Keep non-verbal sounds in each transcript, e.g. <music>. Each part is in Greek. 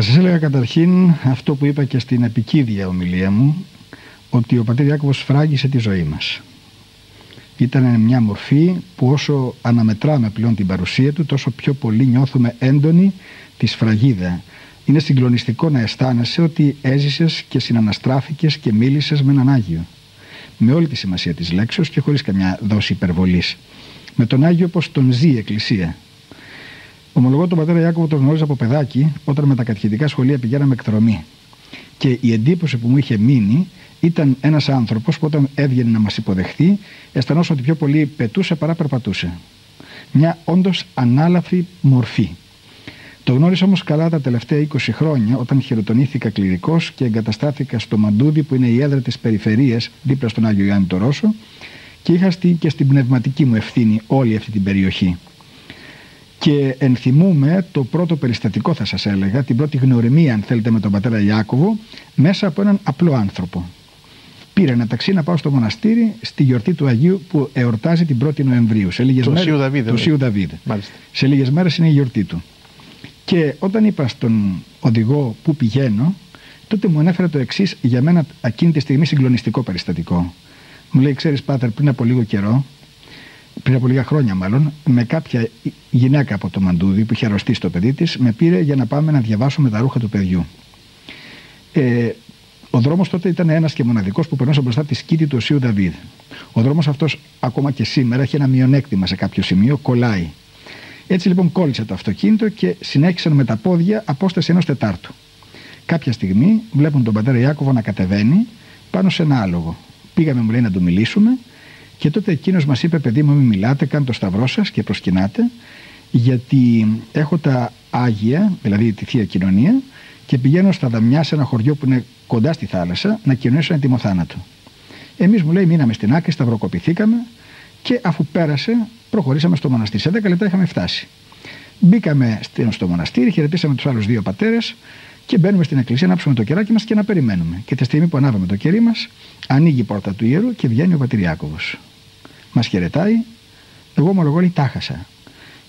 Θα σας έλεγα καταρχήν αυτό που είπα και στην επικίδια ομιλία μου, ότι ο πατήρ Ιάκωβος φράγγισε τη ζωή μας. Ήταν μια μορφή που όσο αναμετράμε πλέον την παρουσία του, τόσο πιο πολύ νιώθουμε έντονη τη σφραγίδα. Είναι συγκλονιστικό να αισθάνεσαι ότι έζησες και συναναστράφηκες και μίλησες με έναν Άγιο. Με όλη τη σημασία της λέξεως και χωρίς καμιά δόση υπερβολής. Με τον Άγιο όπως τον ζει η Εκκλησία. Ομολογώ τον πατέρα Ιάκωβο τον γνώριζα από παιδάκι όταν με τα κατηχητικά σχολεία πηγαίναμε εκδρομή. Και η εντύπωση που μου είχε μείνει ήταν ένας άνθρωπος που όταν έβγαινε να μας υποδεχθεί, αισθανόταν ότι πιο πολύ πετούσε παρά περπατούσε. Μια όντως ανάλαφη μορφή. Το γνώρισα όμως καλά τα τελευταία 20 χρόνια όταν χειροτονήθηκα κληρικός και εγκαταστάθηκα στο Μαντούδι που είναι η έδρα της περιφερειας δίπλα στον Άγιο Ιωάννη το Ρώσο και είχα και στην πνευματική μου ευθύνη όλη αυτή την περιοχή. Και ενθυμούμε το πρώτο περιστατικό θα σας έλεγα, την πρώτη γνωριμία αν θέλετε με τον πατέρα Ιάκωβο, μέσα από έναν απλό άνθρωπο. Πήρα ένα ταξί να πάω στο μοναστήρι στη γιορτή του Αγίου που εορτάζει την 1η Νοεμβρίου. Σε λίγες του μέρες, Σίου Δαβίδ. Του Σίου Δαβίδ. Σε λίγες μέρες είναι η γιορτή του. Και όταν είπα στον οδηγό που πηγαίνω, τότε μου ανέφερε το εξής για μένα εκείνη τη στιγμή συγκλονιστικό περιστατικό. Μου λέει, ξέρεις, Πάτερ, πριν από λίγο καιρό πριν από λίγα χρόνια μάλλον, με κάποια γυναίκα από το Μαντούδι που είχε αρρωστήσει το παιδί της, με πήρε για να πάμε να διαβάσουμε τα ρούχα του παιδιού. Ε, ο δρόμος τότε ήταν ένας και μοναδικός που περνούσε μπροστά τη σκήτη του Οσίου Δαβίδ. Ο δρόμος αυτός ακόμα και σήμερα έχει ένα μειονέκτημα σε κάποιο σημείο, κολλάει. Έτσι λοιπόν κόλλησε το αυτοκίνητο και συνέχισαν με τα πόδια απόσταση ενός Τετάρτου. Κάποια στιγμή βλέπουν τον πατέρα Ιάκωβο να κατεβαίνει πάνω σε ένα άλογο. Πήγαμε, μου λέει, να του μιλήσουμε και τότε εκείνος μας είπε παιδί μου μην μιλάτε, κάντε το σταυρό σας και προσκυνάτε γιατί έχω τα Άγια, δηλαδή τη Θεία Κοινωνία και πηγαίνω στα Δαμιά σε ένα χωριό που είναι κοντά στη θάλασσα να κοινωνήσω ένα τιμοθάνατο. Εμείς μου λέει μείναμε στην άκρη, σταυροκοπηθήκαμε και αφού πέρασε προχωρήσαμε στο μοναστήρι. Σε 10 λεπτά είχαμε φτάσει. Μπήκαμε στο μοναστήρι, χαιρετήσαμε τους άλλους δύο πατέρες και μπαίνουμε στην εκκλησία να ψούμε το κεράκι μας και να περιμένουμε. Και τη στιγμή που ανάβαμε το κερί μας, ανοίγει η πόρτα του ιερού και βγαίνει ο Πατηριάκοβος. Μας χαιρετάει. Εγώ ομολογώ ότι τα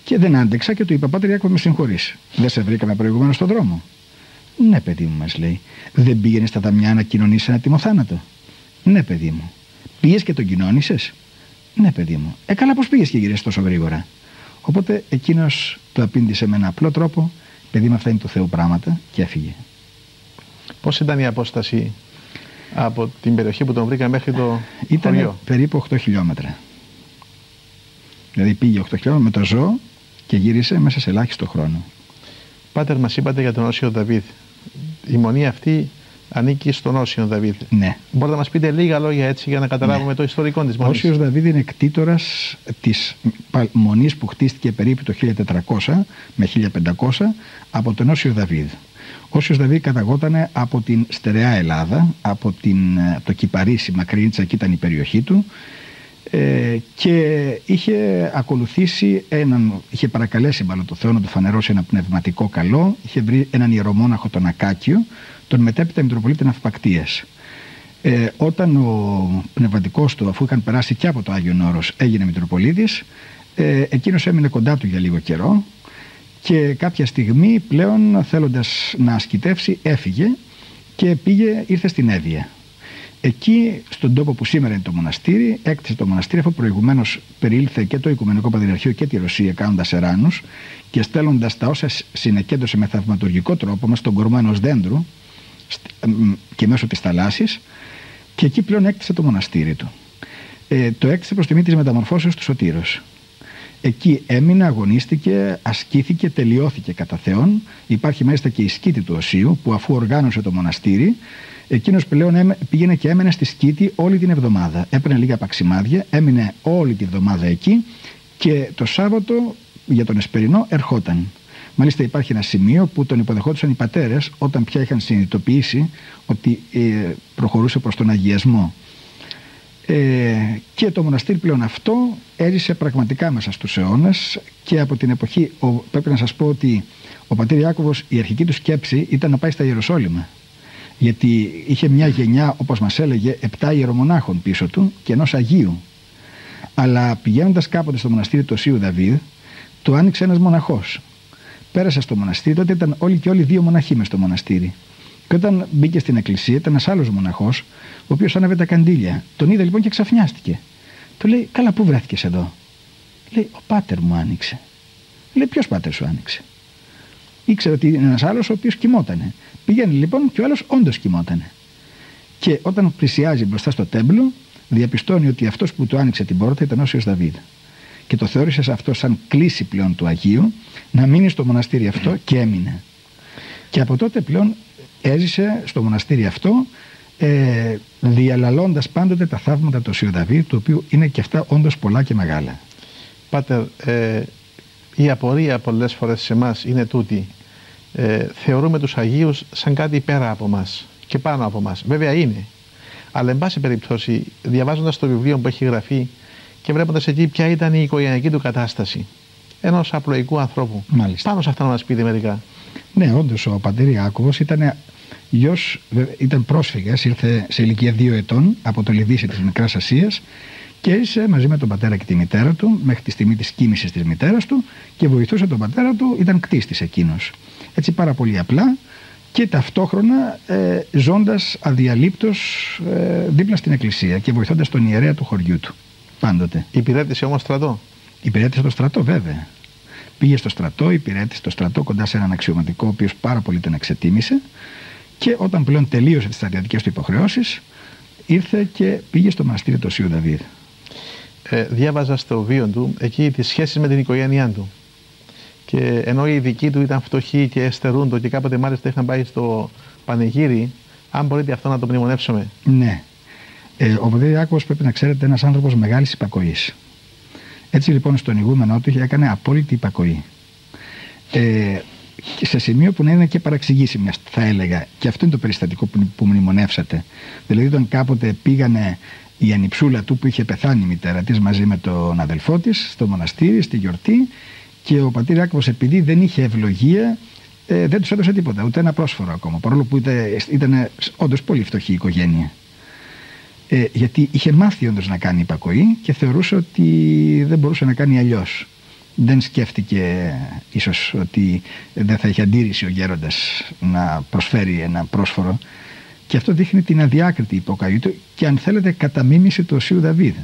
Και δεν άντεξα και του είπα: Πάτερ Ιάκωβο, με συγχωρείς. Δεν σε βρήκαμε προηγουμένως στον δρόμο. Ναι, παιδί μου, μας λέει. Δεν πήγαινε στα ταμιά να κοινωνήσει ένα τιμοθάνατο. Ναι, παιδί μου. Πήγες και τον κοινώνησες. Ναι, παιδί μου. Ε, καλά, πώς πήγες και γυρίσεις τόσο γρήγορα. Οπότε εκείνος το απήντησε με ένα απλό τρόπο. Παιδί μου, αυτά είναι του Θεού πράγματα και έφυγε. Πώς ήταν η απόσταση από την περιοχή που τον βρήκα μέχρι το Ήταν χωριό; περίπου 8 χιλιόμετρα. Δηλαδή πήγε 8 χιλιόμετρα με το ζώο και γύρισε μέσα σε ελάχιστο χρόνο. Πάτερ, μας είπατε για τον Όσιο Δαβίδ. Η μονή αυτή ανήκει στον Όσιο Δαβίδ. Ναι. Μπορείτε να μας πείτε λίγα λόγια έτσι για να καταλάβουμε ναι. το ιστορικό της μονής. Ο Όσιο Δαβίδ είναι κτήτορας της μονής που χτίστηκε περίπου το 1400 με 1500 από τον Όσιο Δαβίδ. Ο Όσιος Δαβίδ καταγόταν από την στερεά Ελλάδα, από την, το Κυπαρίσι, Μακρύνιτσα, εκεί ήταν η περιοχή του, ε, και είχε ακολουθήσει έναν, είχε παρακαλέσει μάλλον το Θεό να του φανερώσει ένα πνευματικό καλό, είχε βρει έναν ιερομόναχο τον Ακάκιο, τον μετέπειτα Μητροπολίτη Ναυπακτίας. Ε, όταν ο πνευματικός του, αφού είχαν περάσει και από το Άγιο Όρος, έγινε Μητροπολίτης, ε, εκείνος έμεινε κοντά του για λίγο καιρό και κάποια στιγμή πλέον θέλοντας να ασκητεύσει έφυγε και πήγε, ήρθε στην Εύβοια. Εκεί, στον τόπο που σήμερα είναι το μοναστήρι, έκτισε το μοναστήρι, αφού προηγουμένως περιήλθε και το Οικουμενικό Πατριαρχείο και τη Ρωσία, κάνοντας εράνους και στέλνοντας τα όσα συνεκέντρωσε με θαυματουργικό τρόπο με στον κορμό ενός δέντρου και μέσω της θαλάσσης, και εκεί πλέον έκτισε το μοναστήρι του. Ε, το έκτισε προς τιμή της μεταμορφώσεως του Σωτήρος. Εκεί έμεινε, αγωνίστηκε, ασκήθηκε, τελειώθηκε κατά Θεόν. Υπάρχει μάλιστα και η σκήτη του Οσίου που αφού οργάνωσε το μοναστήρι, εκείνος πλέον πήγαινε και έμενε στη σκήτη όλη την εβδομάδα. Έπαιρνε λίγα παξιμάδια, έμεινε όλη τη εβδομάδα εκεί και το Σάββατο για τον Εσπερινό ερχόταν. Μάλιστα υπάρχει ένα σημείο που τον υποδεχόντουσαν οι πατέρες όταν πια είχαν συνειδητοποιήσει ότι ε, προχωρούσε προς τον αγιασμό. Ε, και το μοναστήρι πλέον αυτό έζησε πραγματικά μέσα στους αιώνες και από την εποχή, ο, πρέπει να σας πω ότι ο πατήρ Ιάκωβος η αρχική του σκέψη ήταν να πάει στα Ιεροσόλυμα. Γιατί είχε μια γενιά όπως μας έλεγε επτά ιερομονάχων πίσω του και ενός Αγίου. Αλλά πηγαίνοντας κάποτε στο μοναστήρι του Οσίου Δαβίδ το άνοιξε ένας μοναχός. Πέρασα στο μοναστήρι, τότε ήταν όλοι και όλοι δύο μοναχοί μες στο μοναστήρι. Και όταν μπήκε στην εκκλησία, ήταν ένας άλλος μοναχός, ο οποίος άναβε τα καντήλια. Τον είδε λοιπόν και ξαφνιάστηκε. Του λέει: Καλά, πού βρέθηκες εδώ; Λέει: Ο πάτερ μου άνοιξε. Λέει: Ποιος πάτερ σου άνοιξε; Ήξερε ότι είναι ένας άλλος ο οποίος κοιμότανε. Πηγαίνει λοιπόν και ο άλλος όντως κοιμότανε. Και όταν πλησιάζει μπροστά στο τέμπλο, διαπιστώνει ότι αυτός που του άνοιξε την πόρτα ήταν ο Δαβίδ. Και το θεώρησε σε αυτό σαν κλίση πλέον του Αγίου να μείνει στο μοναστήρι αυτό και έμεινε. Και από τότε πλέον έζησε στο μοναστήρι αυτό ε, διαλαλώντας πάντοτε τα θαύματα του Σίου Δαβίδ, το οποίο είναι και αυτά όντως πολλά και μεγάλα. Πάτερ, ε, η απορία πολλές φορές σε εμάς είναι τούτη. Ε, θεωρούμε τους Αγίους σαν κάτι πέρα από μας και πάνω από μας. Βέβαια είναι. Αλλά εν πάση περιπτώσει, διαβάζοντας το βιβλίο που έχει γραφεί και βλέποντας εκεί ποια ήταν η οικογενειακή του κατάσταση ενός απλοϊκού ανθρώπου. Μάλιστα. Πάνω σε αυτά να μας πείτε μερικά. Ναι, όντως ο πατέρ Ιάκωβος ήταν γιος, ήταν πρόσφυγας, ήρθε σε ηλικία δύο ετών από το Λιβύσι της Μικράς Ασίας και έζησε μαζί με τον πατέρα και τη μητέρα του μέχρι τη στιγμή της κίνησης της μητέρας του και βοηθούσε τον πατέρα του, ήταν κτίστης εκείνος. Έτσι πάρα πολύ απλά και ταυτόχρονα ε, ζώντας αδιαλείπτως ε, δίπλα στην εκκλησία και βοηθώντας τον ιερέα του χωριού του πάντοτε. Υπηρέτησε όμως στρατό. Υπηρέτησε το στρατό βέβαια. Πήγε στο στρατό, υπηρέτησε το στρατό κοντά σε έναν αξιωματικό ο οποίος πάρα πολύ τον εξετίμησε και όταν πλέον τελείωσε τις στρατιωτικές του υποχρεώσεις ήρθε και πήγε στο μοναστήρι του Σίου Δαβίδ. Ε, διάβαζα στο βίο του εκεί τις σχέσεις με την οικογένειά του. Και ενώ οι δικοί του ήταν φτωχοί και εστερούν το και κάποτε μάλιστα είχαν πάει στο πανηγύρι, αν μπορείτε αυτό να το μνημονεύσουμε. Ναι. Ε, ο Βοδίδη Άκουβος πρέπει να ξέρετε ένας άνθρωπος μεγάλης υπακοής. Έτσι λοιπόν στον ηγούμενό του έκανε απόλυτη υπακοή. Ε, και σε σημείο που να είναι και παραξηγήσιμη, θα έλεγα. Και αυτό είναι το περιστατικό που, που μνημονεύσατε. Δηλαδή, όταν κάποτε πήγανε η ανιψούλα του που είχε πεθάνει η μητέρα της μαζί με τον αδελφό της στο μοναστήρι, στη γιορτή και ο πατήρ Άκβος επειδή δεν είχε ευλογία ε, δεν τους έδωσε τίποτα, ούτε ένα πρόσφορο ακόμα παρόλο που ήταν, ήταν όντως πολύ φτωχή η οικογένεια. Ε, γιατί είχε μάθει όντως να κάνει υπακοή και θεωρούσε ότι δεν μπορούσε να κάνει αλλιώς. Δεν σκέφτηκε ίσως ότι δεν θα είχε αντίρρηση ο γέροντας να προσφέρει ένα πρόσφορο και αυτό δείχνει την αδιάκριτη υποκαή του και αν θέλετε κατά μίμηση του Οσίου Δαβίδ.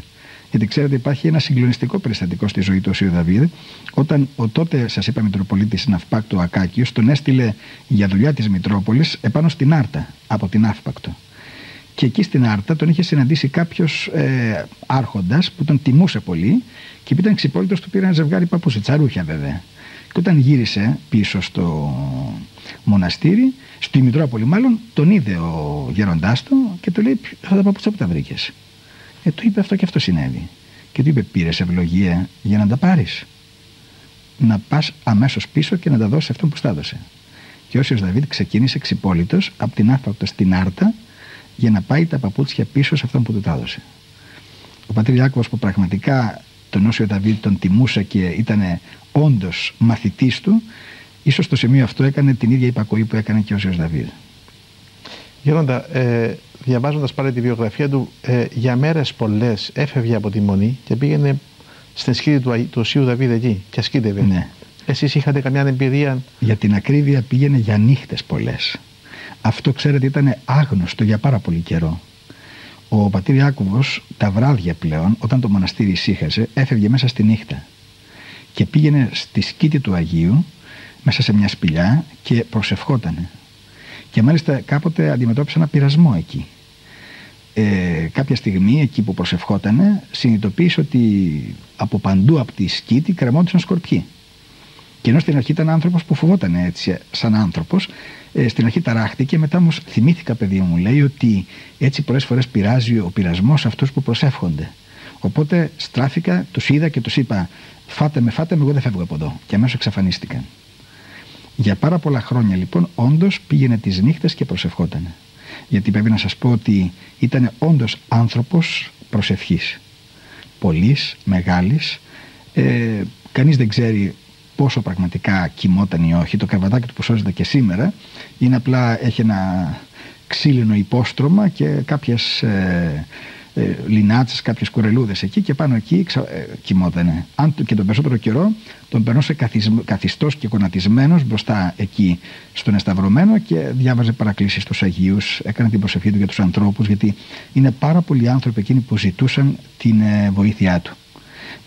Γιατί ξέρετε, υπάρχει ένα συγκλονιστικό περιστατικό στη ζωή του Οσίου Δαβίδ, όταν ο τότε, σας είπα, Μητροπολίτης Ναυπάκτο Ακάκιος τον έστειλε για δουλειά της Μητρόπολης επάνω στην Άρτα από την Ναύπακτο. Και εκεί στην Άρτα τον είχε συναντήσει κάποιος ε, άρχοντας που τον τιμούσε πολύ και επειδή ήταν ξυπόλυτος του πήρε ένα ζευγάρι παππούσε, τσαρούχια βέβαια. Και όταν γύρισε πίσω στο μοναστήρι, στη Μητρόπολη μάλλον, τον είδε ο γέροντάς του και του λέει: Θα τα παπούτσια που τα βρήκες. Ε, του είπε αυτό και αυτό συνέβη. Και του είπε: Πήρες ευλογία για να τα πάρεις. Να πας αμέσως πίσω και να τα δώσεις αυτόν που στα έδωσε. Και ο Δαβίδ ξεκίνησε ξυπόλυτος από την άφακτο στην Άρτα για να πάει τα παπούτσια πίσω σε αυτόν που του τα έδωσε. Ο πατήρ Ιάκωβος που πραγματικά τον Όσιο Δαβίδ τον τιμούσε και ήταν όντως μαθητής του, ίσως στο σημείο αυτό έκανε την ίδια υπακοή που έκανε και ο Όσιος Δαβίδ. Γέροντα, ε, διαβάζοντας πάλι τη βιογραφία του, ε, για μέρες πολλές έφευγε από τη μονή και πήγαινε στην σκήτη του, του Οσίου Δαβίδ εκεί και ασκήτευε. Ναι. Εσείς είχατε καμιά εμπειρία; Για την ακρίβεια πήγαινε για νύχτες πολλές. Αυτό ξέρετε ήταν άγνωστο για πάρα πολύ καιρό. Ο πατήρ Ιάκωβος τα βράδια πλέον όταν το μοναστήρι ησύχασε έφευγε μέσα στη νύχτα και πήγαινε στη σκήτη του Αγίου μέσα σε μια σπηλιά και προσευχότανε. Και μάλιστα κάποτε αντιμετώπισε ένα πειρασμό εκεί. Ε, κάποια στιγμή εκεί που προσευχότανε συνειδητοποίησε ότι από παντού από τη σκήτη κρεμόντουσαν σκορπιοί. Και ενώ στην αρχή ήταν άνθρωπος που φοβόταν έτσι, σαν άνθρωπος, ε, στην αρχή ταράχτηκε. Μετά όμως θυμήθηκα, παιδί μου, λέει ότι έτσι πολλές φορές πειράζει ο πειρασμός αυτούς που προσεύχονται. Οπότε στράφηκα, τους είδα και τους είπα: Φάτε με, φάτε με, εγώ δεν φεύγω από εδώ. Και αμέσως εξαφανίστηκαν. Για πάρα πολλά χρόνια λοιπόν, όντως πήγαινε τις νύχτες και προσευχόταν. Γιατί πρέπει να σας πω ότι ήταν όντως άνθρωπος προσευχής. Πολύ, μεγάλης. Ε, Κανείς δεν ξέρει πόσο πραγματικά κοιμόταν ή όχι. Το κρεβατάκι του που σώζεται και σήμερα είναι απλά έχει ένα ξύλινο υπόστρωμα και κάποιες ε, ε, λινάτσες, κάποιες κουρελούδες εκεί και πάνω εκεί ξα, ε, κοιμότανε. Αν, και τον περισσότερο καιρό τον περνούσε καθιστός και γονατισμένος μπροστά εκεί στον εσταυρωμένο και διάβαζε παρακλήσεις στους Αγίους, έκανε την προσευχή του για τους ανθρώπους γιατί είναι πάρα πολλοί άνθρωποι εκείνοι που ζητούσαν την ε, βοήθειά του.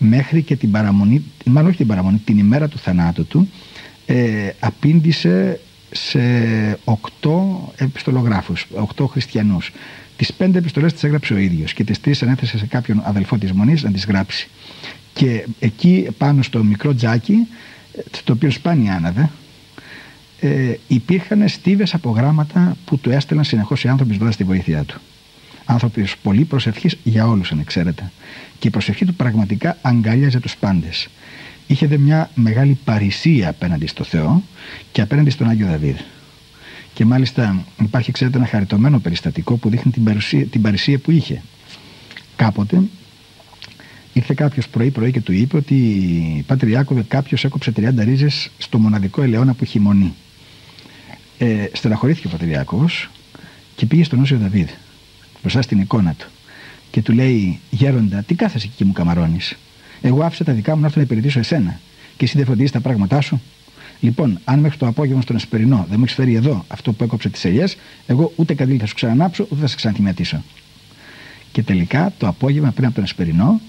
Μέχρι και την παραμονή, μάλλον όχι την παραμονή, την ημέρα του θανάτου του ε, απήντησε σε οκτώ επιστολογράφους, οκτώ χριστιανούς. Τις πέντε επιστολές τις έγραψε ο ίδιος και τις τρεις ανέθεσε σε κάποιον αδελφό της Μονής να τις γράψει. Και εκεί πάνω στο μικρό τζάκι, το οποίο σπάνια άναβε, ε, υπήρχαν στίβες από γράμματα που του έστελναν συνεχώς οι άνθρωποι ζητώντας τη βοήθειά του. Άνθρωποι πολύ προσευχής για όλους αν ξέρετε. Και η προσευχή του πραγματικά αγκαλιάζε τους πάντες είχε δε μια μεγάλη παρησία απέναντι στο Θεό και απέναντι στον Άγιο Δαβίδ. Και μάλιστα υπάρχει, ξέρετε, ένα χαριτωμένο περιστατικό που δείχνει την παρησία, την παρησία που είχε. Κάποτε ήρθε κάποιος πρωί-πρωί και του είπε ότι Πάτρι Ιάκωβε κάποιος έκοψε 30 ρίζες στο μοναδικό ελαιόνα που έχει μονή. Ε, στεναχωρήθηκε ο Πατρι και πήγε στον Όσιο Δαβίδ μπροστά στην εικόνα του και του λέει Γέροντα, τι κάθεσαι εκεί και μου καμαρώνεις; Εγώ άφησα τα δικά μου να έρθω να υπηρετήσω εσένα. Και εσύ δεν φροντίζεις τα πράγματά σου; Λοιπόν, αν μέχρι το απόγευμα στον Εσπερινό δεν μου έχεις φέρει εδώ αυτό που έκοψε τις ελιές, εγώ ούτε καντήλ θα σου ξανανάψω, ούτε θα σε ξαναθυμιατήσω. Και τελικά το απόγευμα πριν από τον Εσπερινό,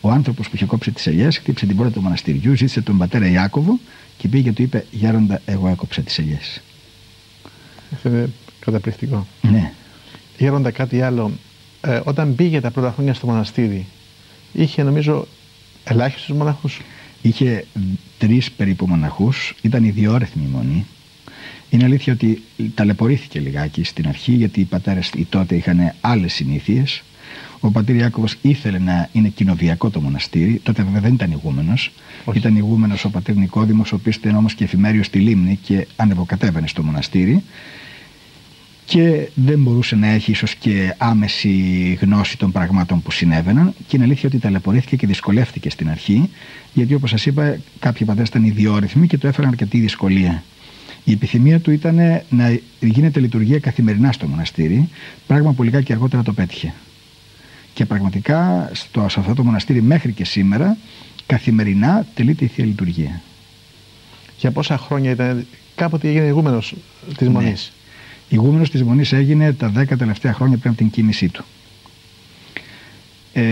ο άνθρωπος που είχε κόψει τις ελιές χτύπησε την πόρτα του μοναστηριού, ζήτησε τον πατέρα Ιάκωβο και πήγε και του είπε: Γέροντα, εγώ έκοψα τις ελιές. Αυτό είναι καταπληκτικό. Ναι. Γέροντα, κάτι άλλο. Ε, όταν πήγε τα πρώτα χρόνια στο μοναστήρι, είχε νομίζω Ελάχιστους μοναχούς; Είχε τρεις περίπου μοναχούς, ήταν ιδιόρεθμη η μονή. Είναι αλήθεια ότι ταλαιπωρήθηκε λιγάκι στην αρχή γιατί οι πατέρες οι τότε είχαν άλλες συνήθειες. Ο πατήρ Ιάκωβος ήθελε να είναι κοινοβιακό το μοναστήρι. Τότε βέβαια δεν ήταν ηγούμενος. Ήταν ηγούμενος ο πατήρ Νικόδημος, ο οποίος ήταν όμως και εφημέριο στη λίμνη και ανεβοκατέβαινε στο μοναστήρι και δεν μπορούσε να έχει ίσως και άμεση γνώση των πραγμάτων που συνέβαιναν και είναι αλήθεια ότι ταλαιπωρήθηκε και δυσκολεύτηκε στην αρχή γιατί όπως σας είπα κάποιοι πατέρες ήταν ιδιόρυθμοι και το έφεραν αρκετή δυσκολία. Η επιθυμία του ήταν να γίνεται λειτουργία καθημερινά στο μοναστήρι, πράγμα που λιγάκι αργότερα το πέτυχε. Και πραγματικά στο, σε αυτό το μοναστήρι μέχρι και σήμερα καθημερινά τελείται η Θεία Λειτουργία. Για πόσα χρόνια ήταν, κάποτε έγινε ηγούμενος της ναι. Μονής. Ηγούμενος της Μονής έγινε τα δέκα τελευταία χρόνια πριν από την κίνησή του. Ε,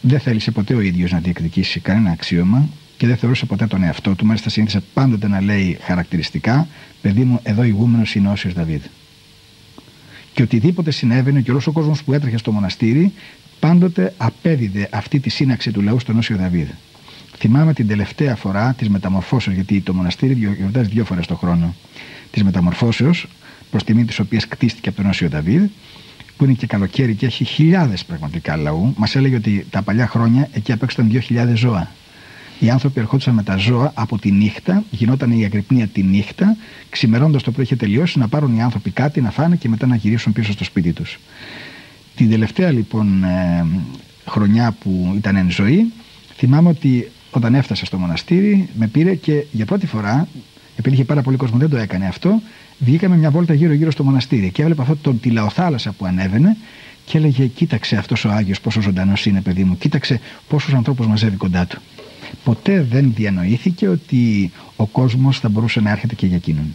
δεν θέλησε ποτέ ο ίδιος να διεκδικήσει κανένα αξίωμα και δεν θεωρούσε ποτέ τον εαυτό του. Μάλιστα συνήθισε πάντοτε να λέει χαρακτηριστικά «Παιδί μου, εδώ ηγούμενος είναι ο Όσιος Δαβίδ». Και οτιδήποτε συνέβαινε και όλος ο κόσμος που έτρεχε στο μοναστήρι πάντοτε απέδιδε αυτή τη σύναξη του λαού στον Όσιο Δαβίδ. Θυμάμαι την τελευταία φορά της μεταμορφώσεως, γιατί το μοναστήρι γιορτάζει δύο φορές το χρόνο. Της μεταμορφώσεως, προς τιμή της οποίας κτίστηκε από τον Όσιο Δαβίδ, που είναι και καλοκαίρι και έχει χιλιάδες πραγματικά λαού. Μας έλεγε ότι τα παλιά χρόνια εκεί απ' έξω ήταν 2.000 ζώα. Οι άνθρωποι ερχόντουσαν με τα ζώα από τη νύχτα, γινόταν η αγρυπνία τη νύχτα, ξημερώντας το που είχε τελειώσει, να πάρουν οι άνθρωποι κάτι, να φάνε και μετά να γυρίσουν πίσω στο σπίτι τους. Την τελευταία λοιπόν ε, χρονιά που ήταν εν ζωή, θυμάμαι ότι όταν έφτασα στο μοναστήρι, με πήρε και για πρώτη φορά, επειδή είχε πάρα πολύ κόσμο, δεν το έκανε αυτό, βγήκαμε μια βόλτα γύρω-γύρω στο μοναστήρι και έβλεπα αυτό τον, τη λαοθάλασσα που ανέβαινε και έλεγε: Κοίταξε αυτός ο Άγιος πόσο ζωντανός είναι, παιδί μου, κοίταξε πόσου ανθρώπου μαζεύει κοντά του. Ποτέ δεν διανοήθηκε ότι ο κόσμος θα μπορούσε να έρχεται και για εκείνον.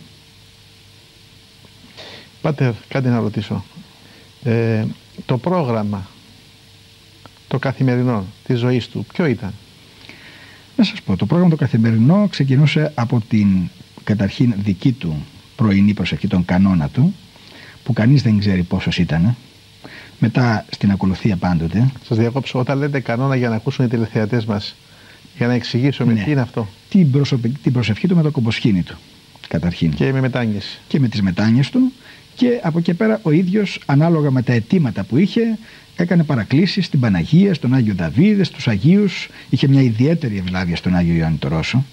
Πάτερ, κάτι να ρωτήσω. Ε, το πρόγραμμα, το καθημερινό της ζωής του, ποιο ήταν; Να σας πω, το πρόγραμμα το καθημερινό ξεκινούσε από την καταρχήν δική του πρωινή προσευχή, τον κανόνα του, που κανείς δεν ξέρει πόσος ήταν. Μετά στην ακολουθία πάντοτε. Σας διακόψω, όταν λέτε κανόνα για να ακούσουν οι τηλεθεατές μας, για να εξηγήσουμε ναι. τι είναι αυτό. Την, την προσευχή του με το κομποσχήνι του, καταρχήν. Και με μετάνιες. Και με τις μετάνιες του. Και από εκεί πέρα ο ίδιος, ανάλογα με τα αιτήματα που είχε, έκανε παρακλήσεις στην Παναγία, στον Άγιο Δαβίδε, στους Αγίους. Είχε μια ιδιαίτερη ευλάβεια στον Άγιο Ιωάννη το Ρώσο.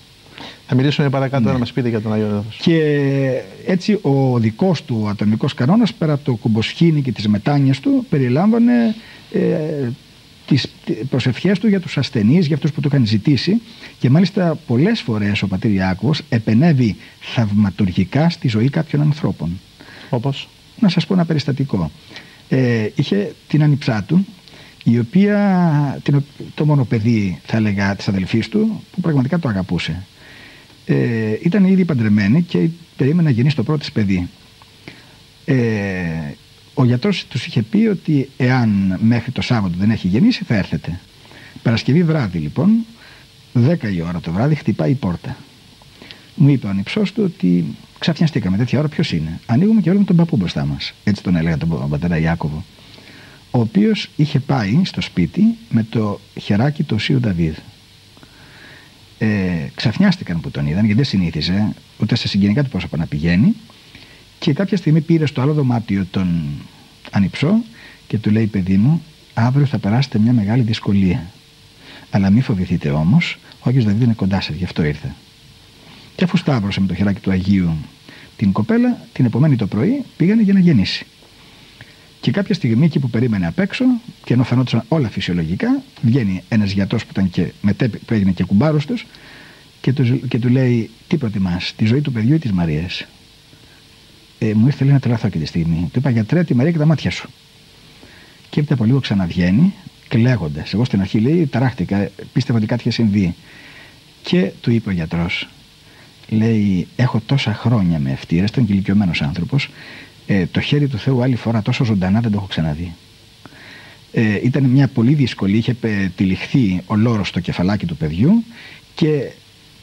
Θα μιλήσουμε παρακάτω ναι. να μας πείτε για τον Άγιο Δαβίδ. Και έτσι ο δικός του ατομικός κανόνας πέρα από το κουμποσχήνι και τις μετάνοιες του περιλάμβανε ε, τις προσευχές του για τους ασθενείς, για αυτούς που το είχαν ζητήσει και μάλιστα πολλές φορές ο πατήρ Ιάκωβος επενεύει θαυματουργικά στη ζωή κάποιων ανθρώπων. Όπως; Να σας πω ένα περιστατικό. Ε, είχε την ανιψά του, η οποία, το μόνο παιδί θα έλεγα της αδελφής του που πραγματικά το αγαπούσε. Ε, ήταν ήδη παντρεμένη και περίμενε να γεννήσει το πρώτο της παιδί. Ε, ο γιατρός τους είχε πει ότι εάν μέχρι το Σάββατο δεν έχει γεννήσει θα έρθετε. Παρασκευή βράδυ λοιπόν, 10 η ώρα το βράδυ, χτυπάει η πόρτα. Μου είπε ο ανυψός του ότι ξαφνιαστήκαμε τέτοια ώρα ποιος είναι. Ανοίγουμε και βλέπουμε τον παππού μπροστά μας. Έτσι τον έλεγα τον πατέρα Ιάκωβο. Ο οποίος είχε πάει στο σπίτι με το χεράκι του Οσίου Δαβίδ. Ε, ξαφνιάστηκαν που τον είδαν γιατί δεν συνήθιζε ούτε σε συγγενικά του πρόσωπα να πηγαίνει. Και κάποια στιγμή πήρε στο άλλο δωμάτιο τον ανυψό και του λέει παιδί μου αύριο θα περάσετε μια μεγάλη δυσκολία. Αλλά μην φοβηθείτε όμως ο Άγιος Δαβίδ είναι κοντά σας γι' αυτό ήρθε και αφού σταύρωσε με το χεράκι του Αγίου την κοπέλα, την επομένη το πρωί πήγανε για να γεννήσει. Και κάποια στιγμή εκεί που περίμενε απ' έξω, και ενώ φαινόταν όλα φυσιολογικά, βγαίνει ένας γιατρός που, ήταν και μετέπει, που έγινε και κουμπάρος τους και, τους και του λέει: Τι προτιμάς, τη ζωή του παιδιού ή της Μαρίας; Ε, μου ήρθε λέει να τρελαθώ και τη στιγμή. Του είπα: Γιατρέ, τη Μαρία και τα μάτια σου. Και έπειτα από λίγο ξαναβγαίνει, κλαίγοντας. Εγώ στην αρχή λέει: Ταράχτηκα, πίστευα ότι κάτι είχε συμβεί. Και του είπε ο γιατρός: λέει έχω τόσα χρόνια με ευτήρες, ήταν και ηλικιωμένος άνθρωπος, ε, το χέρι του Θεού άλλη φορά τόσο ζωντανά δεν το έχω ξαναδεί. Ε, ήταν μια πολύ δύσκολη, είχε τυλιχθεί ο λόρος στο κεφαλάκι του παιδιού και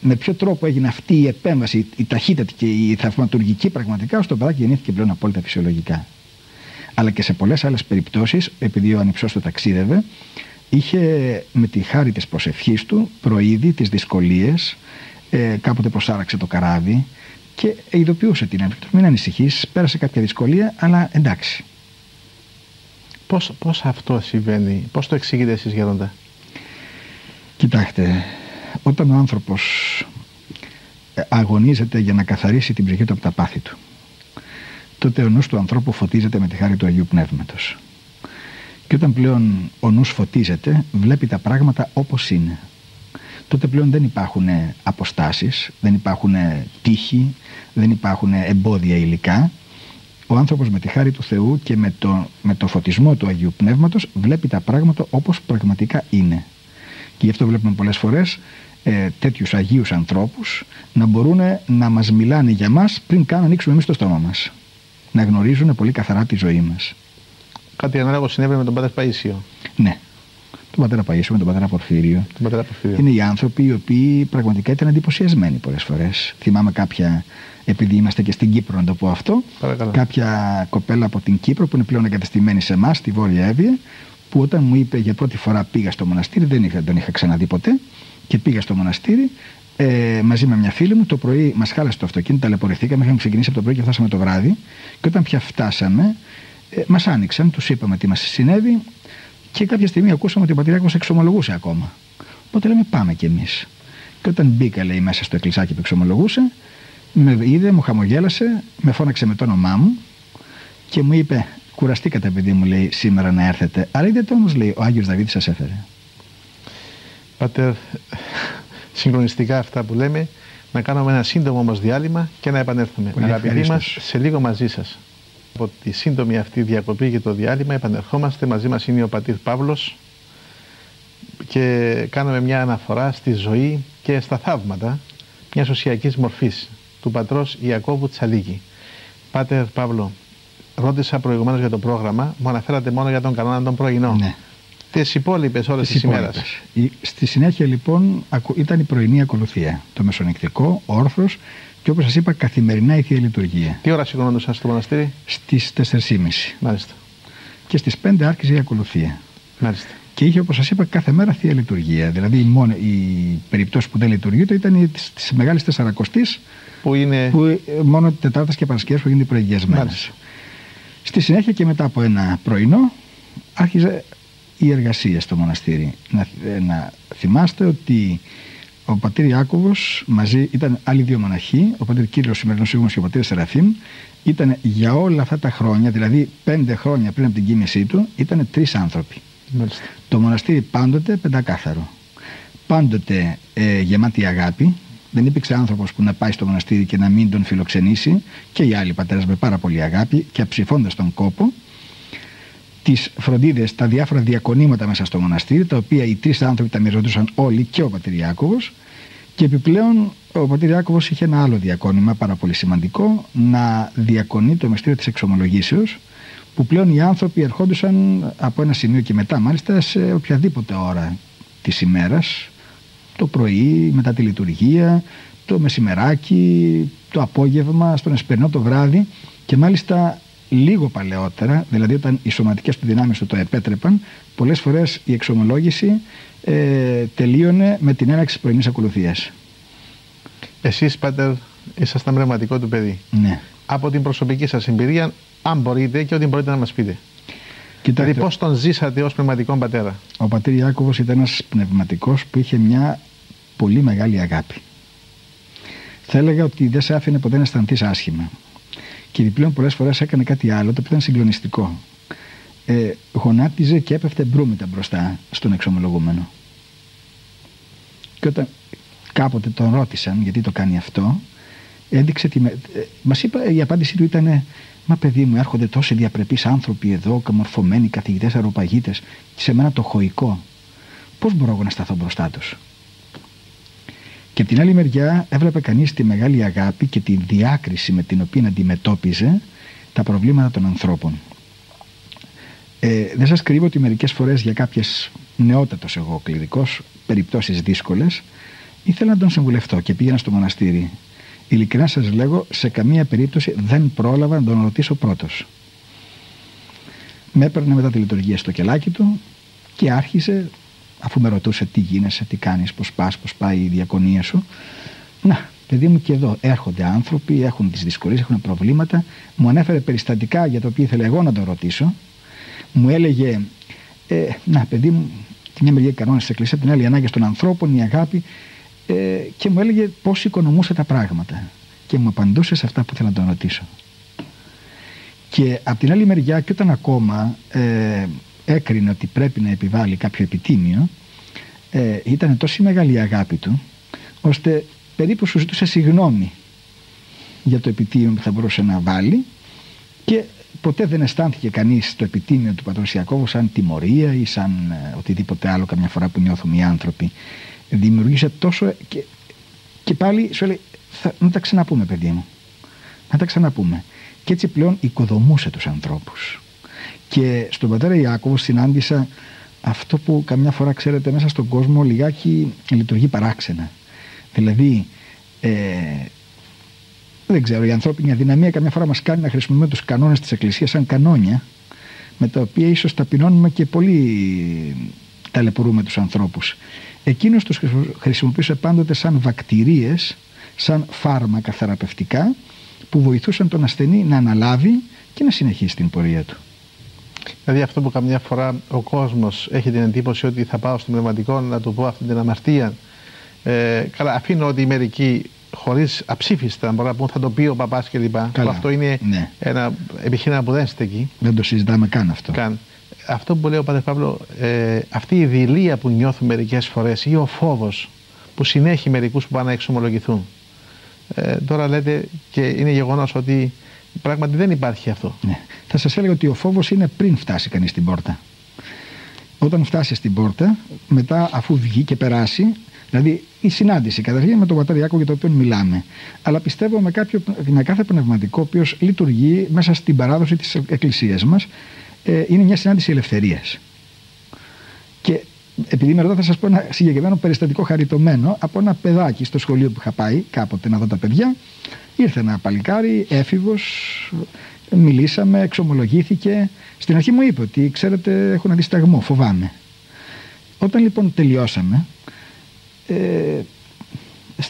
με ποιο τρόπο έγινε αυτή η επέμβαση, η ταχύτητα και η θαυματουργική πραγματικά, ώστε το παιδάκι γεννήθηκε πλέον απόλυτα φυσιολογικά. Αλλά και σε πολλές άλλες περιπτώσεις, επειδή ο ανυψός του ταξίδευε, είχε με τη χάρη της προσευχής του προείδει τις δυσκολίες ε, κάποτε προσάραξε το καράβι και ειδοποιούσε την του Μην ανησυχείς, πέρασε κάποια δυσκολία, αλλά εντάξει. Πώς, πώς αυτό συμβαίνει, πώς το εξηγείτε εσείς Γέροντα. Κοιτάξτε, όταν ο άνθρωπος ε, αγωνίζεται για να καθαρίσει την ψυχή του από τα πάθη του, τότε ο νους του ανθρώπου φωτίζεται με τη χάρη του Αγίου Πνεύματος. Και όταν πλέον ο νους φωτίζεται, βλέπει τα πράγματα όπως είναι τότε πλέον δεν υπάρχουν αποστάσεις, δεν υπάρχουν τύχη, δεν υπάρχουν εμπόδια υλικά. Ο άνθρωπος με τη χάρη του Θεού και με το, με το φωτισμό του Αγίου Πνεύματος βλέπει τα πράγματα όπως πραγματικά είναι. Και γι' αυτό βλέπουμε πολλές φορές ε, τέτοιους Αγίους ανθρώπους να μπορούν να μας μιλάνε για μας πριν καν ανοίξουμε εμείς το στόμα μας. Να γνωρίζουν πολύ καθαρά τη ζωή μας. Κάτι ανάλογο συνέβη με τον Πάτερ Παΐσιο. Ναι τον πατέρα Παΐσιο, με τον πατέρα Πορφύριο. Τον πατέρα Πορφύριο. Είναι οι άνθρωποι οι οποίοι πραγματικά ήταν εντυπωσιασμένοι πολλές φορές. Θυμάμαι κάποια, επειδή είμαστε και στην Κύπρο, να το πω αυτό, Παρακαλώ. κάποια κοπέλα από την Κύπρο που είναι πλέον εγκαταστημένη σε εμάς, στη Βόρεια Εύβοια, που όταν μου είπε για πρώτη φορά πήγα στο μοναστήρι, δεν είχα, δεν είχα ξαναδεί ποτέ, και πήγα στο μοναστήρι ε, μαζί με μια φίλη μου. Το πρωί μας χάλασε το αυτοκίνητο, ταλαιπωρηθήκαμε, είχαμε ξεκινήσει από το πρωί και φτάσαμε το βράδυ. Και όταν πια φτάσαμε, ε, μας άνοιξαν, τους είπαμε τι μας συνέβη, και κάποια στιγμή ακούσαμε ότι ο Πατριάρχος εξομολογούσε ακόμα. Οπότε λέμε πάμε κι εμείς. Και όταν μπήκα λέει μέσα στο εκκλησάκι που εξομολογούσε, με είδε, μου χαμογέλασε, με φώναξε με το όνομά μου και μου είπε κουραστήκατε παιδί μου λέει σήμερα να έρθετε. Αλλά είδατε όμως λέει ο Άγιος Δαβίδ σας έφερε. Πατέρ, συγκλονιστικά αυτά που λέμε, να κάνουμε ένα σύντομο όμως διάλειμμα και να επανέλθουμε. Αγαπητοί μας, σε λίγο μαζί σας. Από τη σύντομη αυτή διακοπή και το διάλειμμα επανερχόμαστε. Μαζί μας είναι ο πατήρ Παύλος και κάνουμε μια αναφορά στη ζωή και στα θαύματα μιας οσιακής μορφής του πατρός Ιακώβου Τσαλίκη. Πάτερ Παύλο, ρώτησα προηγουμένως για το πρόγραμμα, μου αναφέρατε μόνο για τον κανόνα των πρωινών. Ναι. Τις υπόλοιπες όλες τις ημέρες. Στη συνέχεια λοιπόν ήταν η πρωινή ακολουθία. Το μεσονεκτικό, όρθρος και όπως σας είπα, καθημερινά η θεία λειτουργία. Τι ώρα σηκωνόντουσαν στο μοναστήρι, Στις 4.30. Μάλιστα. Και στις 5 άρχιζε η ακολουθία. Μάλιστα. Και είχε, όπως σας είπα, κάθε μέρα θεία λειτουργία. Δηλαδή, μόνο, η περιπτώση που δεν λειτουργείται ήταν της μεγάλης Τεσσαρακοστής. Που είναι. Που ε, μόνο Τετάρτε και Παρασκευές που γίνεται προηγιασμένε. Στη συνέχεια και μετά από ένα πρωινό άρχιζε η εργασία στο μοναστήρι. Να, ε, να θυμάστε ότι ο πατήρ Ιάκωβος μαζί ήταν άλλοι δύο μοναχοί, ο πατήρ Κύριος σημερινός Σίγμος και ο πατήρ Σεραφείμ, ήταν για όλα αυτά τα χρόνια, δηλαδή πέντε χρόνια πριν από την κίνησή του, ήταν τρεις άνθρωποι. Μάλιστα. Το μοναστήρι πάντοτε πεντακάθαρο. Πάντοτε ε, γεμάτη αγάπη. Δεν υπήρξε άνθρωπος που να πάει στο μοναστήρι και να μην τον φιλοξενήσει και οι άλλοι πατέρες με πάρα πολύ αγάπη και αψηφώντας τον κόπο τις φροντίδες, τα διάφορα διακονήματα μέσα στο μοναστήρι, τα οποία οι τρεις άνθρωποι τα μοιραζόντουσαν όλοι και ο πατήρ Ιάκωβος. Και επιπλέον ο πατήρ Ιάκωβος είχε ένα άλλο διακόνημα πάρα πολύ σημαντικό, να διακονεί το μυστήριο της εξομολογήσεως, που πλέον οι άνθρωποι ερχόντουσαν από ένα σημείο και μετά μάλιστα σε οποιαδήποτε ώρα της ημέρας, το πρωί, μετά τη λειτουργία, το μεσημεράκι, το απόγευμα, στον εσπερινό το βράδυ και μάλιστα λίγο παλαιότερα, δηλαδή όταν οι σωματικές του δυνάμεις του το επέτρεπαν, πολλές φορές η εξομολόγηση ε, τελείωνε με την έναξη πρωινής ακολουθίας. Εσείς, Πάτερ, ήσασταν πνευματικό του παιδί. Ναι. Από την προσωπική σας εμπειρία, αν μπορείτε και ό,τι μπορείτε να μας πείτε. Κοιτάξτε, Δηλαδή πώς τον ζήσατε ως πνευματικό πατέρα; ο πατήρ Ιάκωβος ήταν ένας πνευματικός που είχε μια πολύ μεγάλη αγάπη. Θα έλεγα ότι δεν σε άφηνε ποτέ να αισθανθείς άσχημα. Και επιπλέον πολλές φορές έκανε κάτι άλλο το οποίο ήταν συγκλονιστικό. Ε, γονάτιζε και έπεφτε μπρούμητα μπροστά στον εξομολογούμενο. Και όταν κάποτε τον ρώτησαν γιατί το κάνει αυτό, έδειξε τη... με- ε, μας είπε, η απάντησή του ήταν «Μα παιδί μου, έρχονται τόσοι διαπρεπείς άνθρωποι εδώ, καμορφωμένοι καθηγητές αεροπαγίτες και σε μένα το χωικό. Πώς μπορώ εγώ να σταθώ μπροστά τους». Και από την άλλη μεριά έβλεπε κανείς τη μεγάλη αγάπη και τη διάκριση με την οποία αντιμετώπιζε τα προβλήματα των ανθρώπων. Ε, δεν σας κρύβω ότι μερικές φορές για κάποιες νεότατος εγώ κληρικός, περιπτώσεις δύσκολες, ήθελα να τον συμβουλευτώ και πήγαινα στο μοναστήρι. Ειλικρινά σας λέγω, σε καμία περίπτωση δεν πρόλαβα να τον ρωτήσω πρώτος. Με έπαιρνε μετά τη λειτουργία στο κελάκι του και άρχισε, αφού με ρωτούσε τι γίνεσαι, τι κάνεις, πώς πας, πώς πάει η διακονία σου. Να, παιδί μου και εδώ έρχονται άνθρωποι, έχουν τις δυσκολίες, έχουν προβλήματα. Μου ανέφερε περιστατικά για τα οποία ήθελα εγώ να τον ρωτήσω. Μου έλεγε, ε, να παιδί μου, τη μια μεριά οι κανόνες της Εκκλησίας, την άλλη οι ανάγκες των ανθρώπων, η αγάπη. Ε, και μου έλεγε πώς οικονομούσε τα πράγματα. Και μου απαντούσε σε αυτά που ήθελα να τον ρωτήσω. Και από την άλλη μεριά και όταν ακόμα ε, έκρινε ότι πρέπει να επιβάλλει κάποιο επιτίμιο ε, ήταν τόση μεγάλη η αγάπη του ώστε περίπου σου ζητούσε συγγνώμη για το επιτίμιο που θα μπορούσε να βάλει και ποτέ δεν αισθάνθηκε κανείς το επιτίμιο του πατρός Ιακώβου σαν τιμωρία ή σαν ε, οτιδήποτε άλλο καμιά φορά που νιώθουμε οι άνθρωποι. Δημιουργήσε τόσο και, και πάλι σου λέει θα, να τα ξαναπούμε παιδί μου να τα ξαναπούμε και έτσι πλέον οικοδομούσε τους ανθρώπους και στον πατέρα Ιάκωβος συνάντησα αυτό που καμιά φορά ξέρετε μέσα στον κόσμο λιγάκι λειτουργεί παράξενα δηλαδή ε, δεν ξέρω η ανθρώπινη αδυναμία καμιά φορά μας κάνει να χρησιμοποιούμε τους κανόνες της Εκκλησίας σαν κανόνια με τα οποία ίσως ταπεινώνουμε και πολύ ταλαιπωρούμε τους ανθρώπους εκείνος τους χρησιμοποιούσε πάντοτε σαν βακτηρίες σαν φάρμακα θεραπευτικά που βοηθούσαν τον ασθενή να αναλάβει και να συνεχίσει την πορεία του. Δηλαδή αυτό που καμιά φορά ο κόσμος έχει την εντύπωση ότι θα πάω στο πνευματικό να του πω αυτή την αμαρτία. Ε, καλά, αφήνω ότι μερικοί χωρίς αψήφιστα μπορεί να πούν θα το πει ο παπάς κλπ. Αυτό είναι ναι. ένα επιχείρημα που δεν στεκεί. Δεν το συζητάμε καν αυτό. Καν. Αυτό που λέει ο Πατέρ Παύλος, ε, αυτή η δηλία που νιώθουν μερικές φορές ή ο φόβος που συνέχει μερικούς που πάνε να εξομολογηθούν. Ε, τώρα λέτε και είναι γεγονός ότι πράγματι δεν υπάρχει αυτό. Ναι. Θα σας έλεγα ότι ο φόβος είναι πριν φτάσει κανείς στην πόρτα. Όταν φτάσει στην πόρτα, μετά αφού βγει και περάσει, δηλαδή η συνάντηση καταρχήν με τον πατέρα Ιάκο για το οποίο μιλάμε. Αλλά πιστεύω με, κάποιο, με κάθε πνευματικό ο οποίος λειτουργεί μέσα στην παράδοση της Εκκλησίας μας, ε, είναι μια συνάντηση ελευθερίας. Και επειδή είμαι εδώ θα σας πω ένα συγκεκριμένο περιστατικό χαριτωμένο από ένα παιδάκι στο σχολείο που είχα πάει κάποτε να δω τα παιδιά. Ήρθε ένα παλικάρι, έφηβος, μιλήσαμε, εξομολογήθηκε. Στην αρχή μου είπε ότι ξέρετε έχω ένα δισταγμό, φοβάμαι. Όταν λοιπόν τελειώσαμε, ε,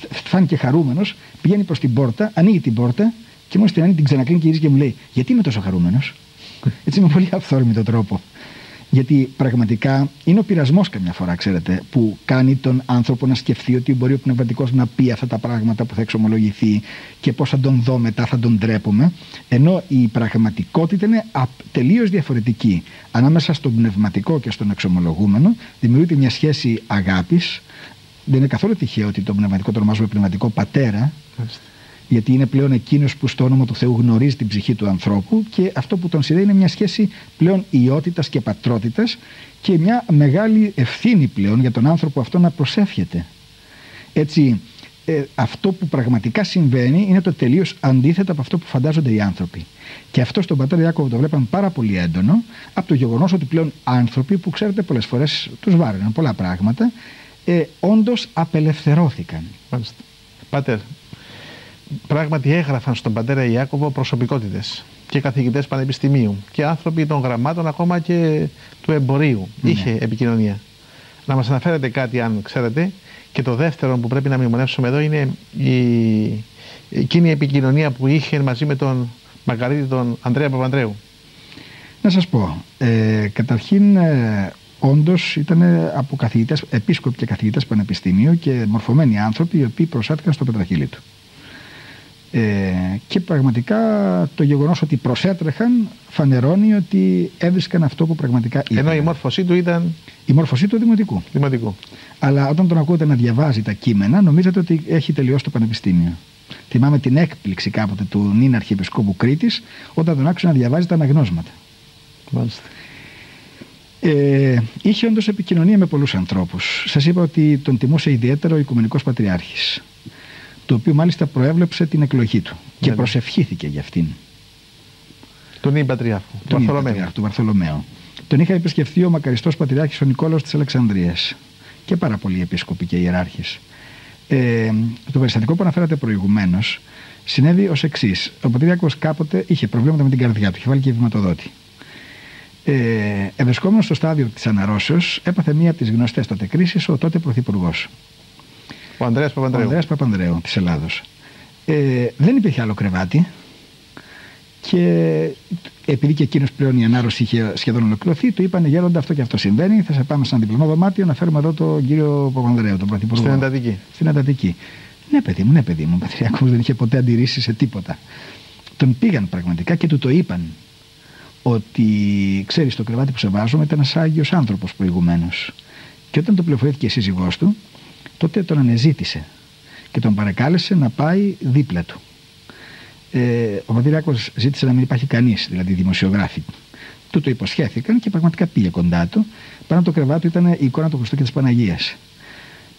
φάνηκε χαρούμενος, πηγαίνει προς την πόρτα, ανοίγει την πόρτα και μόλις την ανοίγει την ξανακλίνει και γυρίζει και μου λέει γιατί είμαι τόσο χαρούμενος; Έτσι με πολύ αυθόρμητο τρόπο. Γιατί πραγματικά είναι ο πειρασμός καμιά φορά, ξέρετε, που κάνει τον άνθρωπο να σκεφτεί ότι μπορεί ο πνευματικός να πει αυτά τα πράγματα που θα εξομολογηθεί και πώς θα τον δω μετά, θα τον τρέπουμε. Ενώ η πραγματικότητα είναι τελείως διαφορετική. Ανάμεσα στον πνευματικό και στον εξομολογούμενο δημιουργείται μια σχέση αγάπης. Δεν είναι καθόλου τυχαίο ότι το πνευματικό το ονομάζουμε πνευματικό πατέρα. Γιατί είναι πλέον εκείνος που στο όνομα του Θεού γνωρίζει την ψυχή του ανθρώπου και αυτό που τον συνδέει είναι μια σχέση πλέον ιότητας και πατρότητας και μια μεγάλη ευθύνη πλέον για τον άνθρωπο αυτό να προσεύχεται. Έτσι, ε, αυτό που πραγματικά συμβαίνει είναι το τελείως αντίθετο από αυτό που φαντάζονται οι άνθρωποι. Και αυτό στον πατέρα Ιάκωβο το βλέπαμε πάρα πολύ έντονο από το γεγονός ότι πλέον άνθρωποι που ξέρετε πολλές φορές τους βάραιναν πολλά πράγματα ε, όντως απελευθερώθηκαν. Μάλιστα. Πάτερ, πράγματι έγραφαν στον πατέρα Ιάκωβο προσωπικότητες και καθηγητές πανεπιστημίου και άνθρωποι των γραμμάτων ακόμα και του εμπορίου. Ναι. Είχε επικοινωνία. Να μας αναφέρετε κάτι αν ξέρετε και το δεύτερο που πρέπει να μνημονεύσουμε εδώ είναι η, εκείνη η επικοινωνία που είχε μαζί με τον Μακαρίτη τον Ανδρέα Παπανδρέου. Να σας πω, ε, καταρχήν ε, όντως ήταν από καθηγητές, επίσκοποι και καθηγητές πανεπιστημίου και μορφωμένοι άνθρωποι οι οποίοι προσάτηκαν στο πετραχύλι του. Ε, και πραγματικά το γεγονός ότι προσέτρεχαν φανερώνει ότι έβρισκαν αυτό που πραγματικά ήταν. Ενώ η μόρφωσή του ήταν. Η μόρφωσή του δημοτικού. δημοτικού. Αλλά όταν τον ακούτε να διαβάζει τα κείμενα, νομίζετε ότι έχει τελειώσει το πανεπιστήμιο. Θυμάμαι την έκπληξη κάποτε του νυν Αρχιεπισκόπου Κρήτης όταν τον άκουσα να διαβάζει τα αναγνώσματα. Μάλιστα. Ε, είχε όντως επικοινωνία με πολλούς ανθρώπους. Σας είπα ότι τον τιμούσε ιδιαίτερα ο Οικουμενικός Πατριάρχης το οποίο μάλιστα προέβλεψε την εκλογή του και ναι, προσευχήθηκε για αυτήν. Τον Ι Πατριάρχου, τον Βαρθολομαίο. Του Βαρθολομαίου. Τον είχα επισκεφθεί ο μακαριστός Πατριάρχης ο Νικόλαος της Αλεξανδρίας και πάρα πολλοί επίσκοποι και ιεράρχες. Ε, το περιστατικό που αναφέρατε προηγουμένως συνέβη ως εξής. Ο Πατριάρχος κάποτε είχε προβλήματα με την καρδιά του, είχε βάλει και βηματοδότη. Ε, ευρισκόμενος στο στάδιο της αναρρώσεω, έπαθε μία από τις γνωστές τότε κρίσεις ο τότε Πρωθυπουργός. Ο Ανδρέας Παπανδρέου. Ο Ανδρέας Παπανδρέου της Ελλάδος. Ε, δεν υπήρχε άλλο κρεβάτι και επειδή και εκείνος πλέον η ανάρρωση είχε σχεδόν ολοκληρωθεί, του είπαν γέροντα αυτό και αυτό συμβαίνει. Θα σε πάμε σε ένα διπλωμό δωμάτιο να φέρουμε εδώ τον κύριο Παπανδρέου, τον πρωθυπουργό. Στην εντατική. Στην εντατική. Ναι, παιδί μου, ναι, παιδί μου. Ο Πατριάκο δεν είχε ποτέ αντιρρήσει σε τίποτα. Τον πήγαν πραγματικά και του το είπαν. Ότι ξέρεις, το κρεβάτι που σε βάζουμε ήταν ένα άγιος άνθρωπος προηγουμένως. Και όταν το πληροφορήθηκε η σύζυγός του, τότε τον ανεζήτησε και τον παρακάλεσε να πάει δίπλα του. Ε, ο Πατήριακος ζήτησε να μην υπάρχει κανείς, δηλαδή δημοσιογράφοι. Του το υποσχέθηκαν και πραγματικά πήγε κοντά του. Πάνω από το κρεβάτι ήταν η εικόνα του Χριστού και της Παναγίας.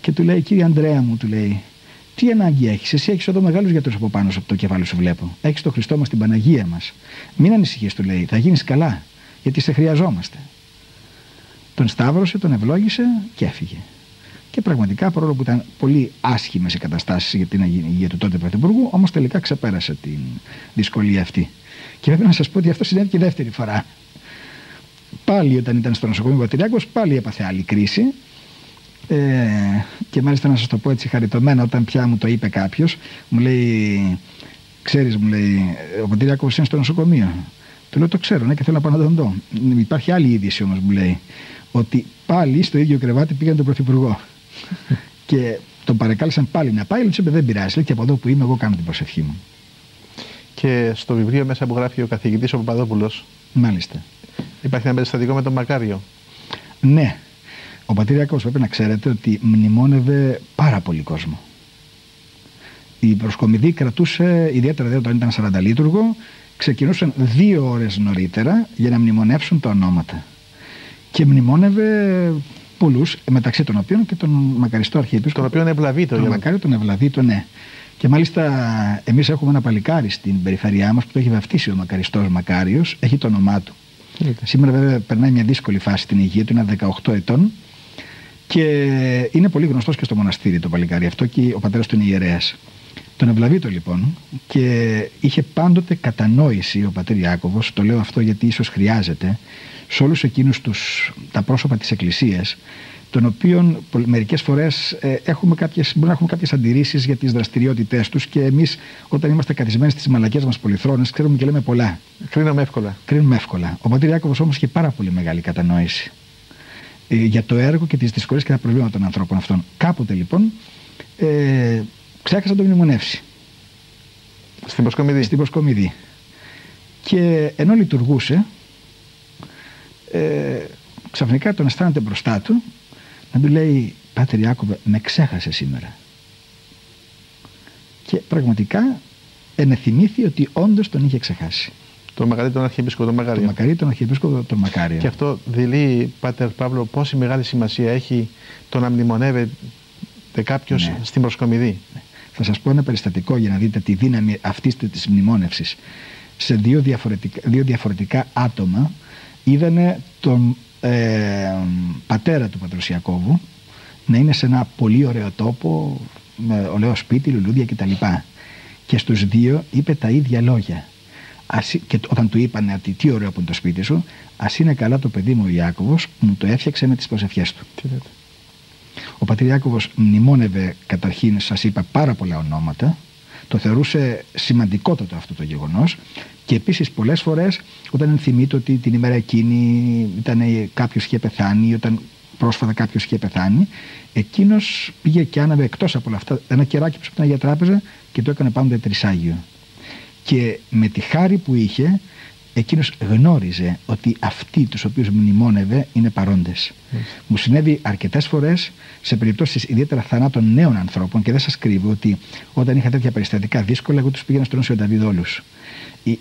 Και του λέει, κύριε Ανδρέα μου, του λέει, τι ανάγκη έχεις, εσύ έχεις εδώ μεγάλους γιατρούς από πάνω από το κεφάλι σου, βλέπω. Έχεις το Χριστό μας, την Παναγία μας. Μην ανησυχείς, του λέει, θα γίνεις καλά, γιατί σε χρειαζόμαστε. Τον σταύρωσε, τον ευλόγησε και έφυγε. Και πραγματικά, παρόλο που ήταν πολύ άσχημες οι καταστάσεις για την υγεία του τότε Πρωθυπουργού, όμως τελικά ξεπέρασε την δυσκολία αυτή. Και βέβαια να σας πω ότι αυτό συνέβη και δεύτερη φορά. Πάλι όταν ήταν στο νοσοκομείο Βατηριάκο, πάλι έπαθε άλλη κρίση. Ε, και μάλιστα να σας το πω έτσι χαριτωμένα, όταν πια μου το είπε κάποιος, μου λέει, ξέρεις, μου λέει, ο Βατηριάκο είναι στο νοσοκομείο. Του λέω το ξέρω, ναι, και θέλω να πάω να τον δω. Υπάρχει άλλη είδηση όμως, μου λέει, ότι πάλι στο ίδιο κρεβάτι πήγαν τον Πρωθυπουργό <laughs> και τον παρακάλεσαν πάλι να πάει, του είπε δεν πειράζει, λέει, και από εδώ που είμαι εγώ κάνω την προσευχή μου. Και στο βιβλίο μέσα που γράφει ο καθηγητής ο Παπαδόπουλος. Μάλιστα. Υπάρχει ένα περιστατικό με τον Μακάριο. Ναι. Ο Πατήριακος πρέπει να ξέρετε ότι μνημόνευε πάρα πολύ κόσμο. Η προσκομιδή κρατούσε, ιδιαίτερα όταν ήταν 40 λίτουργο, ξεκινούσαν δύο ώρες νωρίτερα για να μνημονεύσουν τα ονόματα. Και μνημόνευε πολλούς, μεταξύ των οποίων και τον μακαριστό αρχιεπίσκοπο. Τον οποίο ευλαβεί το. Τον μακάριο τον ευλαβεί το, ναι. Και μάλιστα εμείς έχουμε ένα παλικάρι στην περιφερειά μας που το έχει βαφτίσει ο μακαριστός Μακάριος, έχει το όνομά του. Σήμερα βέβαια περνάει μια δύσκολη φάση στην υγεία του, είναι 18 ετών και είναι πολύ γνωστός και στο μοναστήρι το παλικάρι αυτό και ο πατέρας του είναι ιερέας. Τον ευλαβεί λοιπόν και είχε πάντοτε κατανόηση ο πατήρ Ιάκωβος, το λέω αυτό γιατί ίσως χρειάζεται, σε όλους εκείνους τους, τα πρόσωπα της Εκκλησίας των οποίων μερικές φορές ε, έχουμε κάποιες, μπορούμε να έχουμε κάποιες αντιρρήσεις για τις δραστηριότητές τους και εμείς όταν είμαστε καθισμένοι στις μαλακές μας πολυθρόνες ξέρουμε και λέμε πολλά. Κρίνουμε εύκολα. Κρίνουμε εύκολα. Ο Πατήρ Ιάκωβος όμως είχε πάρα πολύ μεγάλη κατανόηση ε, για το έργο και τις δυσκολίες και τα προβλήματα των ανθρώπων αυτών. Κάποτε λοιπόν ε, ξέχασα να το μνημονεύσει. Στην Προσκομιδή. Στην Προσκομιδή. Και ενώ λειτουργούσε, ε, ξαφνικά τον αισθάνεται μπροστά του να του λέει «Πάτερ Ιάκωβε, με ξέχασε σήμερα». Και πραγματικά ενεθυμήθη ότι όντως τον είχε ξεχάσει. Το μεγαλύτερο Αρχιεπίσκοπο, τον Μακάριο. Το Μακάριο, τον Αρχιεπίσκοπο, τον Μακάριο. Και αυτό δηλεί, Πάτερ Παύλο, πόση μεγάλη σημασία έχει το να μνημονεύεται κάποιος ναι. στην προσκομιδή. Θα σας πω ένα περιστατικό για να δείτε τη δύναμη αυτής της μνημόνευσης. Σε δύο διαφορετικά, δύο διαφορετικά άτομα είδανε τον ε, πατέρα του Πατροσιακόβου να είναι σε ένα πολύ ωραίο τόπο, με ωραίο σπίτι, λουλούδια κτλ. Και στους δύο είπε τα ίδια λόγια. Ας, και όταν του είπανε ότι τι ωραίο που είναι το σπίτι σου, ας είναι καλά το παιδί μου ο Ιάκωβος που μου το έφτιαξε με τις προσευχές του. Ο πατήρ Ιάκωβος μνημόνευε καταρχήν, σας είπα, πάρα πολλά ονόματα, το θεωρούσε σημαντικότατο αυτό το γεγονός και επίσης πολλές φορές όταν ενθυμείται ότι την ημέρα εκείνη ήταν κάποιος είχε πεθάνει, όταν πρόσφατα κάποιος είχε πεθάνει, εκείνος πήγε και άναβε εκτός από όλα αυτά ένα κεράκι που ήταν για τράπεζα και το έκανε πάντοτε τρισάγιο. Και με τη χάρη που είχε, εκείνος γνώριζε ότι αυτοί τους οποίους μνημόνευε είναι παρόντες. Μου συνέβη αρκετές φορές σε περιπτώσεις ιδιαίτερα θανάτων νέων ανθρώπων και δεν σας κρύβω ότι όταν είχα τέτοια περιστατικά δύσκολα εγώ τους πήγαινα στον Όσιο Νταβιδόλους.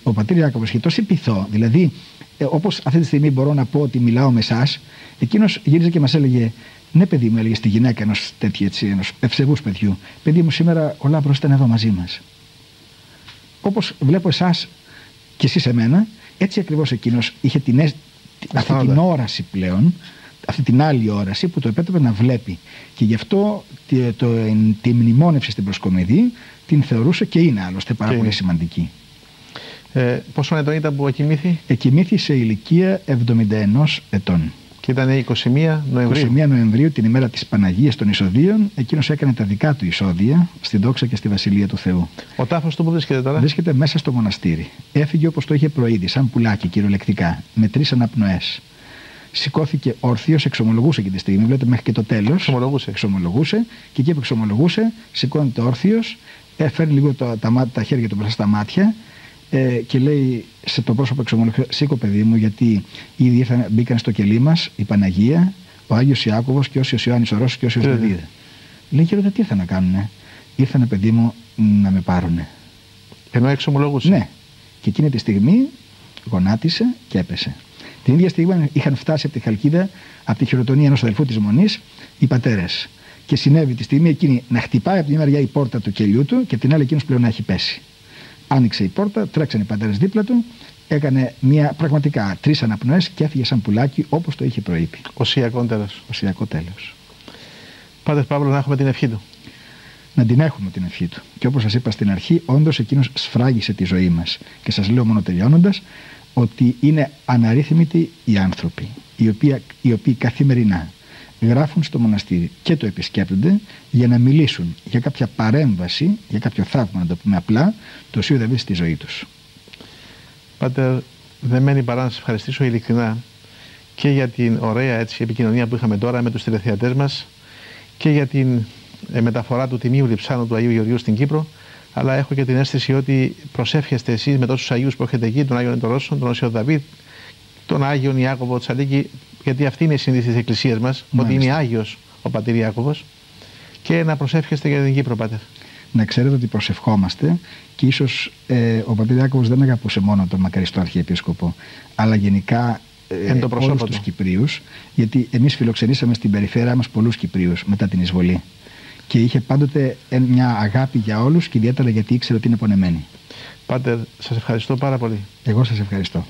Ο πατήρ Ιάκωβος είχε τόση πειθό, δηλαδή ε, όπως αυτή τη στιγμή μπορώ να πω ότι μιλάω με εσάς, εκείνος γύριζε και μας έλεγε ναι, παιδί μου, έλεγε στη γυναίκα ενός τέτοιου έτσι, ενός ευσεβούς παιδιού. Παιδί μου, σήμερα ο Λάμπρος ήταν εδώ μαζί μας. Όπως βλέπω εσάς και εσείς εμένα, έτσι ακριβώς εκείνος είχε την, αυτή την όραση πλέον, αυτή την άλλη όραση που το επέτρεπε να βλέπει. Και γι' αυτό τη, το, τη μνημόνευση στην προσκομιδή την θεωρούσε και είναι άλλωστε πάρα πολύ σημαντική. Ε, πόσο ετών ήταν που εκοιμήθη; Εκοιμήθη σε ηλικία 71 ετών. Και ήταν 21 Νοεμβρίου. 21 Νοεμβρίου, την ημέρα της Παναγίας των Ισοδίων, εκείνος έκανε τα δικά του εισόδια στην δόξα και στη βασιλεία του Θεού. Ο τάφος του που βρίσκεται τώρα; Βρίσκεται μέσα στο μοναστήρι. Έφυγε όπως το είχε προείδη, σαν πουλάκι κυριολεκτικά, με τρεις αναπνοές. Σηκώθηκε όρθιο, εξομολογούσε και τη στιγμή, βλέπετε μέχρι και το τέλος. Εξομολογούσε. Εξομολογούσε και εκεί που εξομολογούσε, σηκώνεται όρθιος, έφερε λίγο τα, τα, τα χέρια του μπροστά στα μάτια ε, και λέει σε το πρόσωπο εξομολογητή, σήκω παιδί μου, γιατί ήδη ήρθαν, μπήκαν στο κελί μας η Παναγία, ο Άγιος Ιάκωβος και ο Όσιος Ιωάννης ο Ρώσος και ο Όσιο Δαβίδ. Λέει και τι ήρθαν να κάνουνε; Ήρθανε παιδί μου να με πάρουνε. Ενώ εξομολογούσε. Ναι. Και εκείνη τη στιγμή γονάτισε και έπεσε. Την ίδια στιγμή είχαν φτάσει από τη Χαλκίδα, από τη χειροτονία ενός αδελφού της Μονής, οι πατέρες. Και συνέβη τη στιγμή εκείνη να χτυπάει από τη μια μεριά η πόρτα του κελιού του και την άλλη εκείνος πλέον να έχει πέσει. Άνοιξε η πόρτα, τρέξαν οι πατέρε δίπλα του, έκανε μια πραγματικά τρεις αναπνοές και έφυγε σαν πουλάκι όπως το είχε προείπει. Οσιακό τέλος. Οσιακό τέλος. Πάτε Παύλο, να έχουμε την ευχή του. Να την έχουμε την ευχή του. Και όπως σας είπα στην αρχή, όντως εκείνος σφράγισε τη ζωή μας. Και σας λέω μόνο τελειώνοντας, ότι είναι αναρρύθμιτοι οι άνθρωποι, οι οποίοι, οι οποίοι καθημερινά γράφουν στο μοναστήρι και το επισκέπτονται για να μιλήσουν για κάποια παρέμβαση, για κάποιο θαύμα, να το πούμε απλά, το οποίο δεν στη ζωή τους. Πάτερ, δεν μένει παρά να σας ευχαριστήσω ειλικρινά και για την ωραία έτσι, επικοινωνία που είχαμε τώρα με τους τηλεθεατές μας και για την ε, μεταφορά του Τιμίου Λιψάνου του Αγίου Γεωργίου στην Κύπρο. Αλλά έχω και την αίσθηση ότι προσεύχεστε εσείς με τόσους Αγίους που έχετε εκεί, τον Άγιο Νετορώσον, τον Όσιο Δαβίδ, τον Άγιο Ιάκωβο Τσαλίκη, γιατί αυτή είναι η συνήθεια της Εκκλησίας μας, ότι είναι Άγιος ο πατήρ Ιάκωβος και να προσεύχεστε για την Κύπρο, Πάτερ. Να ξέρετε ότι προσευχόμαστε και ίσως ε, ο πατήρ Ιάκωβος δεν αγαπούσε μόνο τον μακαριστό Αρχιεπίσκοπο, αλλά γενικά ε, όλους τους Κυπρίους, γιατί εμείς φιλοξενήσαμε στην περιφέρεια μας πολλούς Κυπρίους μετά την εισβολή. Και είχε πάντοτε μια αγάπη για όλους και ιδιαίτερα γιατί ήξερε ότι είναι πονεμένοι. Πάτερ, σας ευχαριστώ πάρα πολύ. Εγώ σας ευχαριστώ.